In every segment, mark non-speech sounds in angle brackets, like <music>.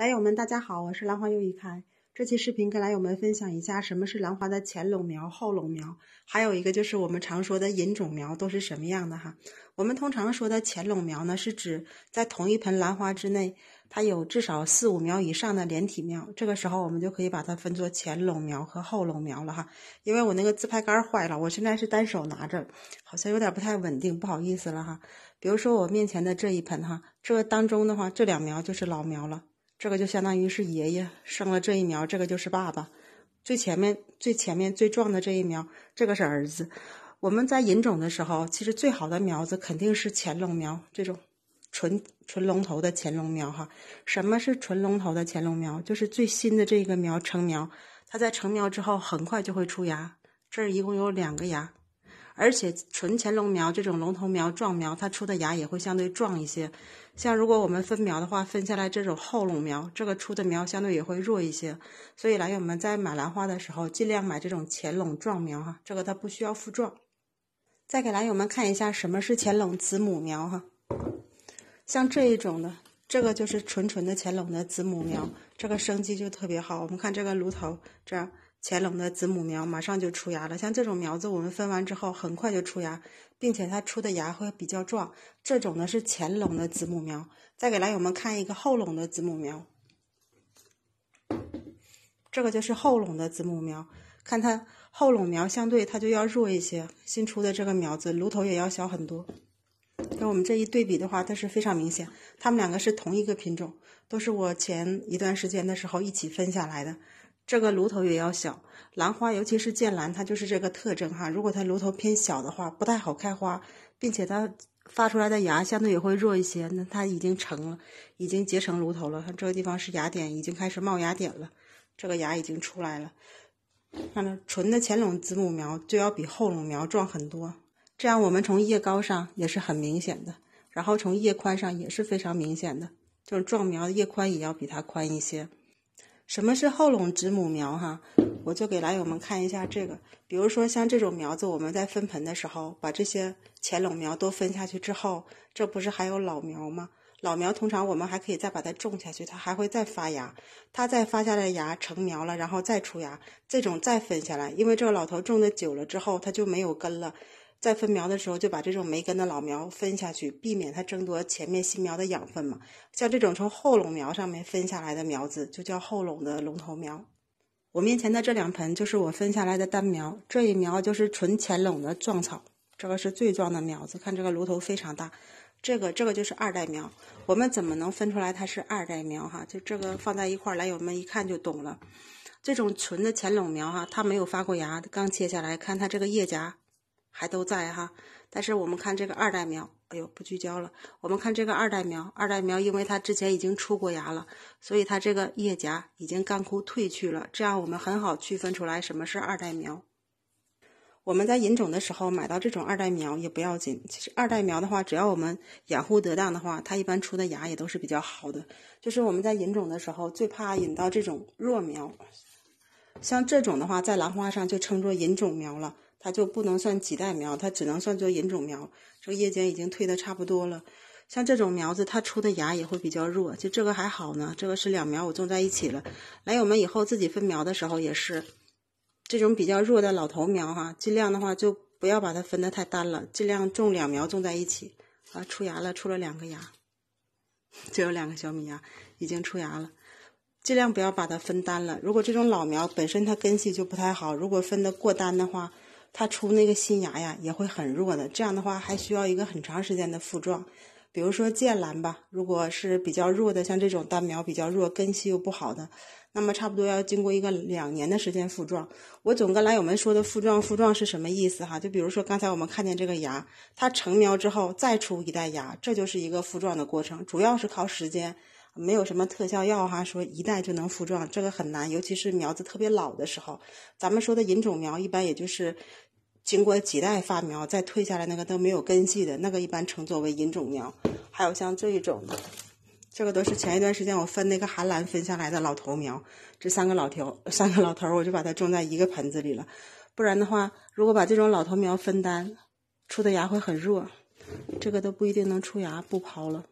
兰友们，大家好，我是兰花又一开。这期视频跟兰友们分享一下什么是兰花的前垄苗、后垄苗，还有一个就是我们常说的引种苗都是什么样的哈。我们通常说的前垄苗呢，是指在同一盆兰花之内，它有至少四五苗以上的连体苗，这个时候我们就可以把它分作前垄苗和后垄苗了哈。因为我那个自拍杆坏了，我现在是单手拿着，好像有点不太稳定，不好意思了哈。比如说我面前的这一盆哈，这个当中的话，这两苗就是老苗了。这个就相当于是爷爷生了这一苗，这个就是爸爸。最前面、最前面、最壮的这一苗，这个是儿子。我们在引种的时候，其实最好的苗子肯定是乾隆苗，这种纯纯龙头的乾隆苗哈。什么是纯龙头的乾隆苗？就是最新的这个苗成苗，它在成苗之后很快就会出芽。这儿一共有两个芽。而且纯乾隆苗这种龙头苗壮苗，它出的芽也会相对壮一些。像如果我们分苗的话，分下来这种后垄苗，这个出的苗相对也会弱一些。所以兰友们在买兰花的时候，尽量买这种前垄壮苗哈，这个它不需要复壮。再给兰友们看一下什么是前垄子母苗哈，像这一种的，这个就是纯纯的前垄的子母苗，这个生机就特别好。我们看这个芦头这样。前垄的子母苗马上就出芽了，像这种苗子，我们分完之后很快就出芽，并且它出的芽会比较壮。这种呢是前垄的子母苗。再给来友们看一个后垄的子母苗，这个就是后垄的子母苗。看它后垄苗相对它就要弱一些，新出的这个苗子芦头也要小很多。跟我们这一对比的话，它是非常明显。它们两个是同一个品种，都是我前一段时间的时候一起分下来的。这个芦头也要小，兰花尤其是剑兰，它就是这个特征哈。如果它芦头偏小的话，不太好开花，并且它发出来的芽相对也会弱一些。那它已经成了，已经结成芦头了。看这个地方是芽点，已经开始冒芽点了，这个芽已经出来了。看着纯的前垄子母苗就要比后垄苗壮很多，这样我们从叶高上也是很明显的，然后从叶宽上也是非常明显的，就是壮苗的叶宽也要比它宽一些。什么是后垄子母苗？哈，我就给兰友们看一下这个。比如说像这种苗子，我们在分盆的时候，把这些前垄苗都分下去之后，这不是还有老苗吗？老苗通常我们还可以再把它种下去，它还会再发芽。它再发下来芽成苗了，然后再出芽，这种再分下来，因为这个老头种的久了之后，它就没有根了。在分苗的时候，就把这种没根的老苗分下去，避免它争夺前面新苗的养分嘛。像这种从后垄苗上面分下来的苗子，就叫后垄的龙头苗。我面前的这两盆就是我分下来的单苗，这一苗就是纯前垄的壮草，这个是最壮的苗子，看这个芦头非常大。这个这个就是二代苗，我们怎么能分出来它是二代苗哈？就这个放在一块儿，来友们一看就懂了。这种纯的前垄苗哈，它没有发过芽，刚切下来看它这个叶夹。还都在哈，但是我们看这个二代苗，哎呦不聚焦了。我们看这个二代苗，二代苗因为它之前已经出过芽了，所以它这个叶夹已经干枯褪去了，这样我们很好区分出来什么是二代苗。我们在引种的时候买到这种二代苗也不要紧，其实二代苗的话，只要我们养护得当的话，它一般出的芽也都是比较好的。就是我们在引种的时候，最怕引到这种弱苗，像这种的话，在兰花上就称作引种苗了。它就不能算几代苗，它只能算作引种苗。这个叶尖已经退的差不多了，像这种苗子，它出的芽也会比较弱。就这个还好呢，这个是两苗我种在一起了。来友们以后自己分苗的时候也是，这种比较弱的老头苗哈，尽量的话就不要把它分的太单了，尽量种两苗种在一起。啊，出芽了，出了两个芽，<laughs> 就有两个小米芽已经出芽了。尽量不要把它分单了。如果这种老苗本身它根系就不太好，如果分的过单的话。它出那个新芽呀，也会很弱的。这样的话，还需要一个很长时间的复壮。比如说剑兰吧，如果是比较弱的，像这种单苗比较弱、根系又不好的，那么差不多要经过一个两年的时间复壮。我总跟兰友们说的复壮，复壮是什么意思哈？就比如说刚才我们看见这个芽，它成苗之后再出一代芽，这就是一个复壮的过程，主要是靠时间，没有什么特效药哈，说一代就能复壮，这个很难，尤其是苗子特别老的时候。咱们说的引种苗，一般也就是。经过几代发苗再退下来那个都没有根系的那个，一般称作为引种苗。还有像这一种的，这个都是前一段时间我分那个寒兰分下来的老头苗。这三个老头，三个老头，我就把它种在一个盆子里了。不然的话，如果把这种老头苗分单，出的芽会很弱，这个都不一定能出芽，不抛了。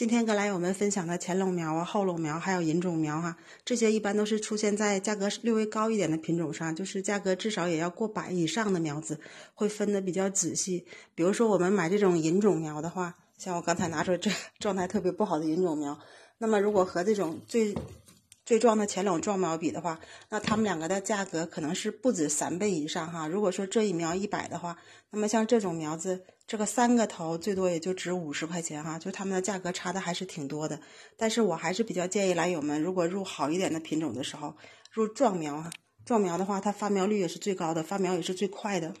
今天跟来友们分享的前龙苗啊、后龙苗还有银种苗哈，这些一般都是出现在价格略微高一点的品种上，就是价格至少也要过百以上的苗子，会分的比较仔细。比如说我们买这种银种苗的话，像我刚才拿出来这 <laughs> 状态特别不好的银种苗，那么如果和这种最最壮的乾隆壮苗比的话，那它们两个的价格可能是不止三倍以上哈。如果说这一苗一百的话，那么像这种苗子。这个三个头最多也就值五十块钱哈，就它们的价格差的还是挺多的。但是我还是比较建议来友们，如果入好一点的品种的时候，入壮苗哈。壮苗的话，它发苗率也是最高的，发苗也是最快的。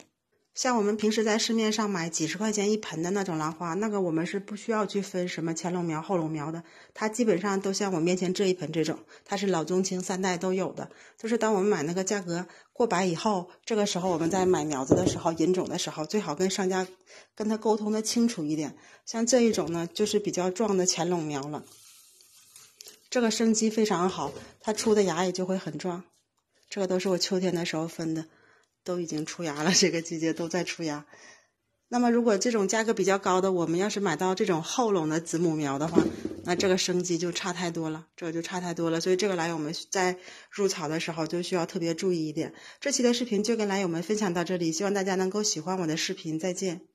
像我们平时在市面上买几十块钱一盆的那种兰花，那个我们是不需要去分什么乾隆苗、后龙苗的，它基本上都像我面前这一盆这种，它是老中青三代都有的。就是当我们买那个价格过百以后，这个时候我们在买苗子的时候、引种的时候，最好跟商家跟他沟通的清楚一点。像这一种呢，就是比较壮的乾隆苗了，这个生机非常好，它出的芽也就会很壮。这个都是我秋天的时候分的。都已经出芽了，<laughs> 这个季节都在出芽。那么，如果这种价格比较高的，我们要是买到这种后垄的子母苗的话，那这个生机就差太多了，这就差太多了。所以，这个来友们在入草的时候就需要特别注意一点。这期的视频就跟来友们分享到这里，希望大家能够喜欢我的视频，再见。